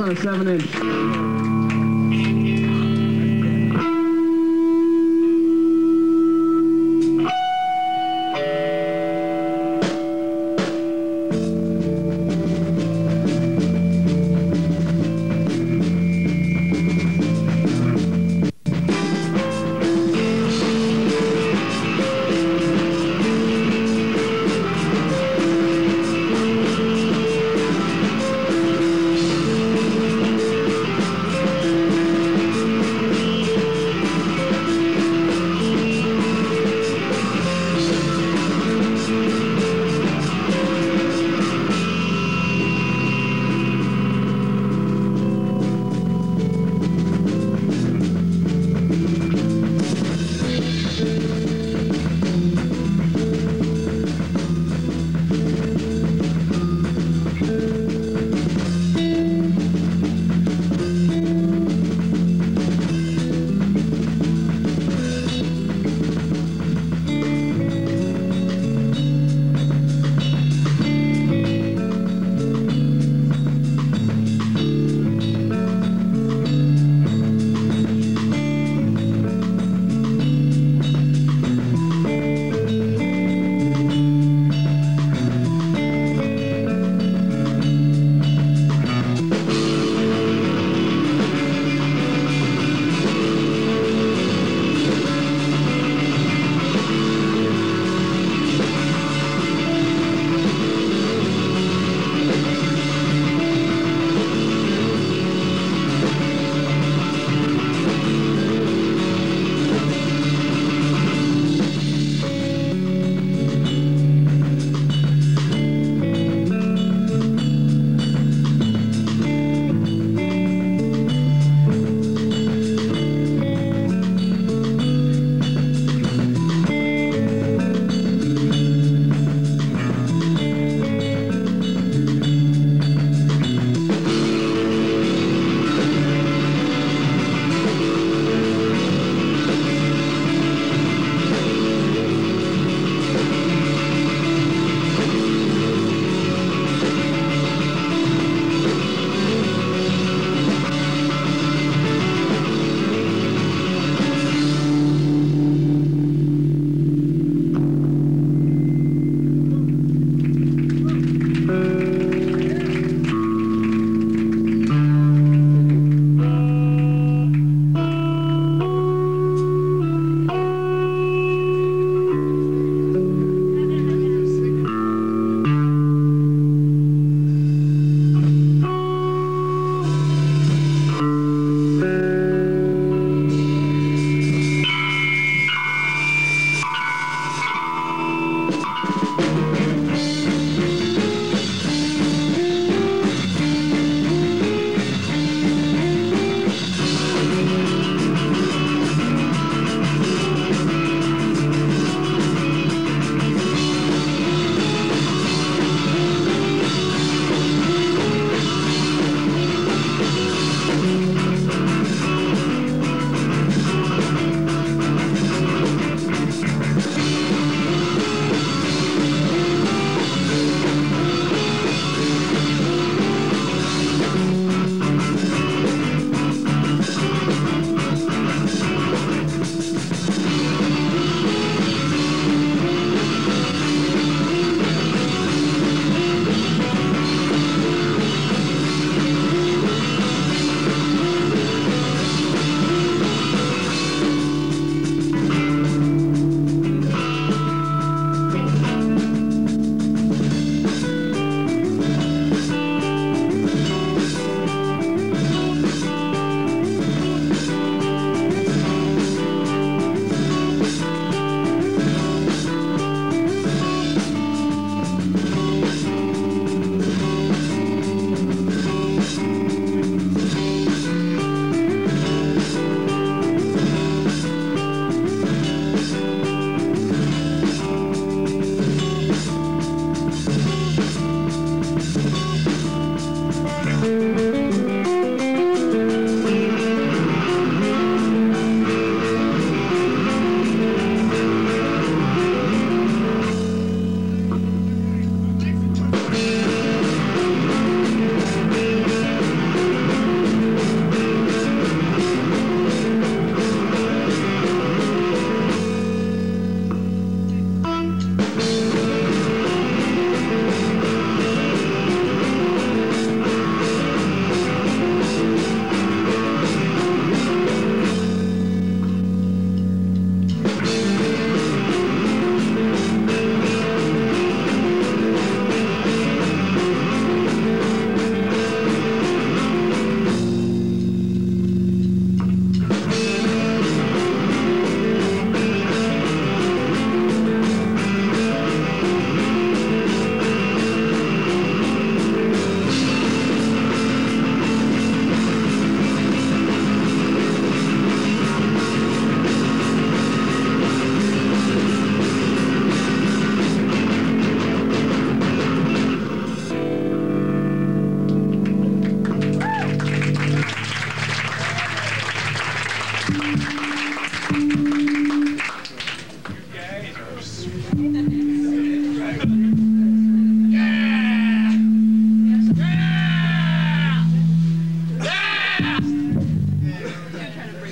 on a seven inch.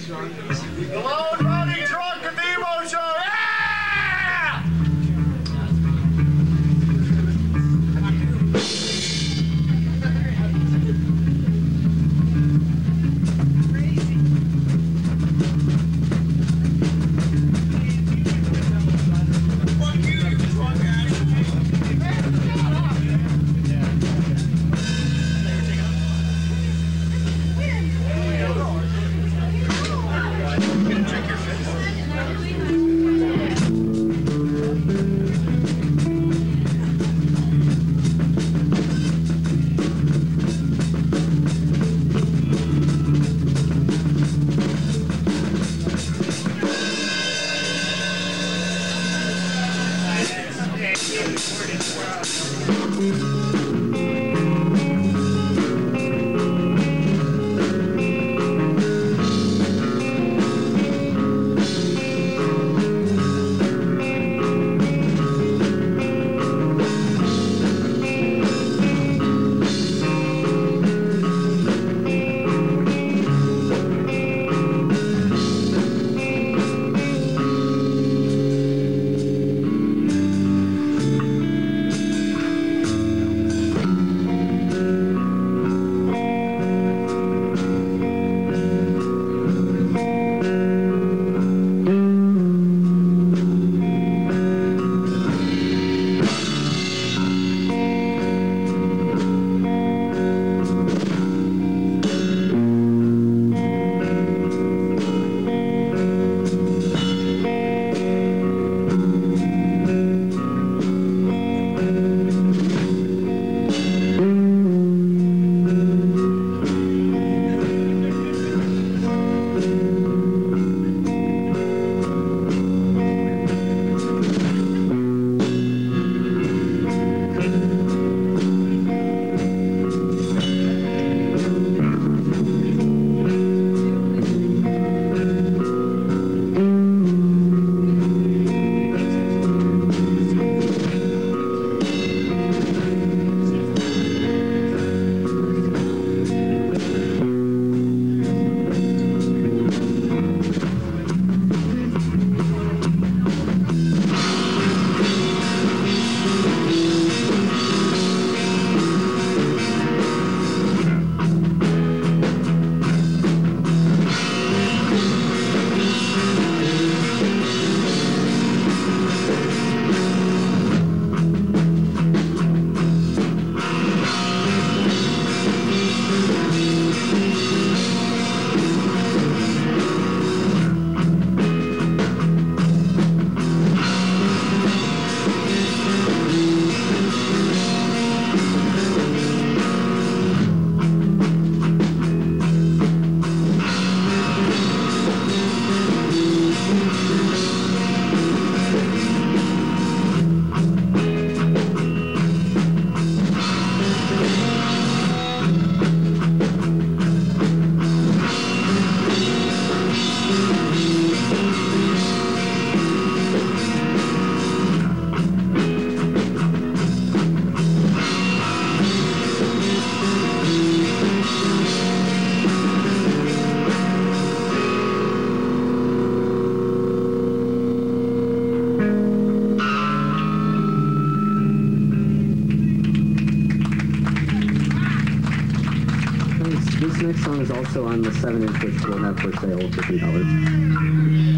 Hello, also on the 7 inch, which we'll have for sale for $3.